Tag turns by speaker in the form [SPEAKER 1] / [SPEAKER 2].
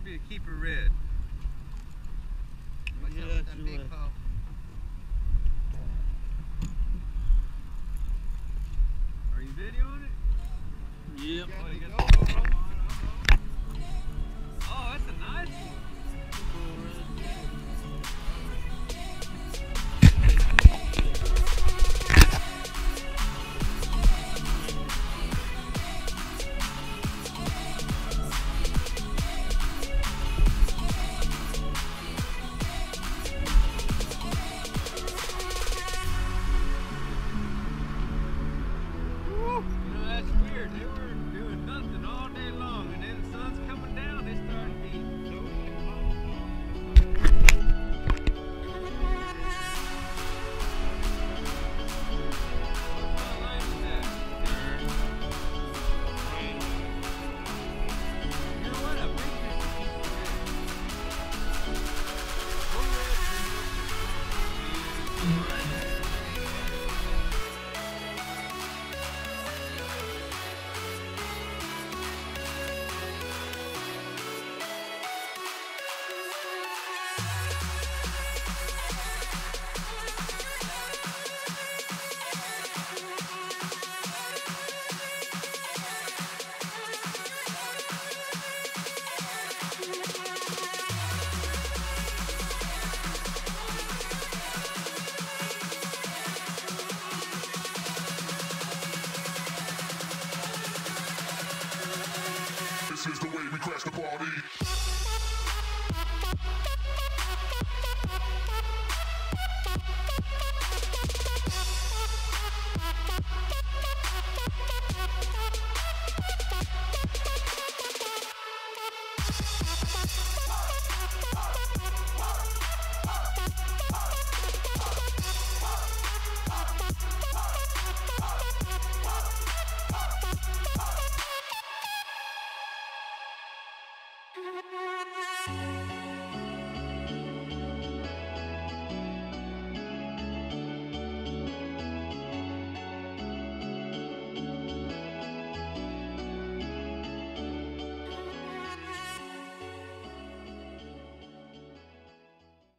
[SPEAKER 1] should be a keeper red.
[SPEAKER 2] Yeah,
[SPEAKER 3] that big?
[SPEAKER 1] Are you videoing it?
[SPEAKER 2] Yep.
[SPEAKER 1] Oh, Mm-hmm.
[SPEAKER 4] this is the way
[SPEAKER 5] Música